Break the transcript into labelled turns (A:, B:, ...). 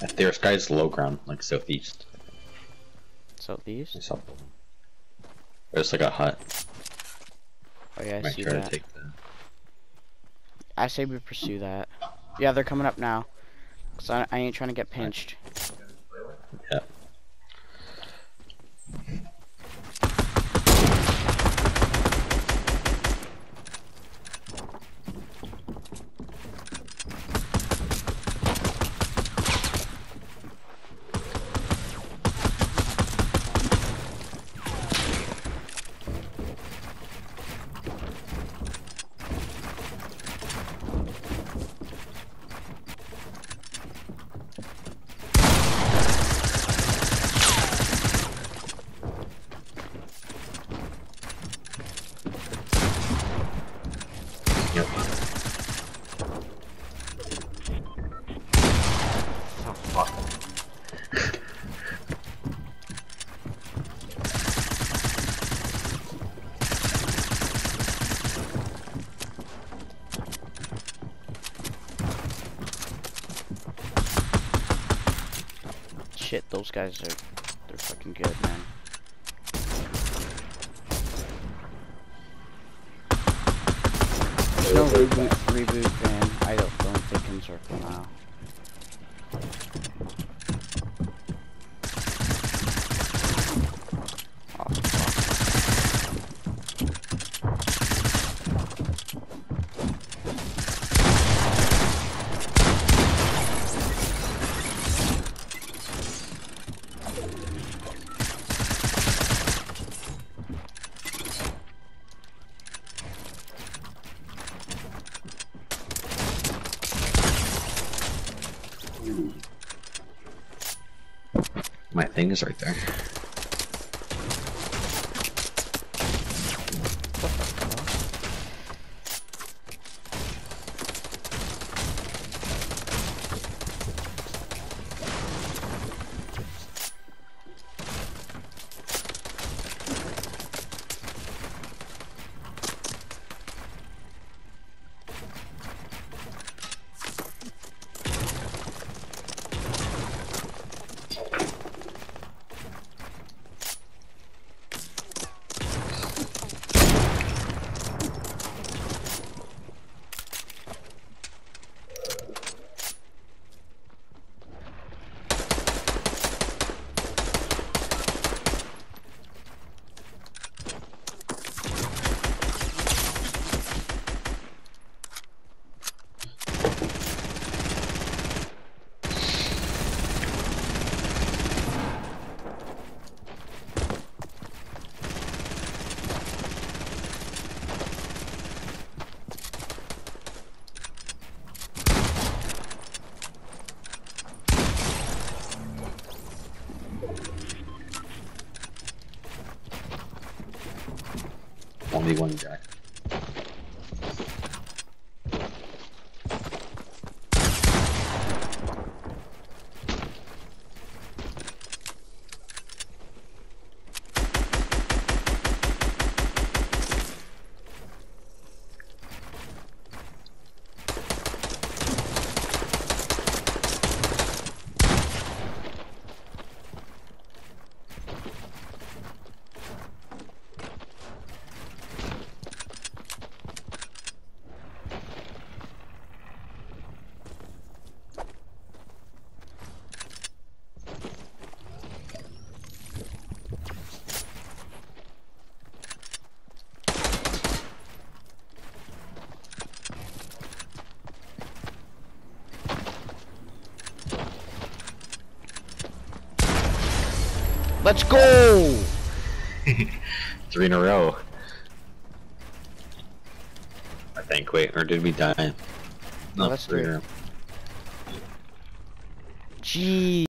A: If there's guys low ground, like southeast.
B: Southeast?
A: There's up. There's like a hut.
B: Oh yeah, I
A: Might
B: see that. I say we pursue that. Yeah, they're coming up now. Cause I, I ain't trying to get pinched.
A: Yeah.
B: Shit, those guys are they're fucking good, man. There's no reboot, reboot van. I don't, don't think in circle now.
A: My thing is right there. Only one guy.
B: Let's go!
A: Three in a row. I think. Wait, or did we die?
B: No, that's
A: three in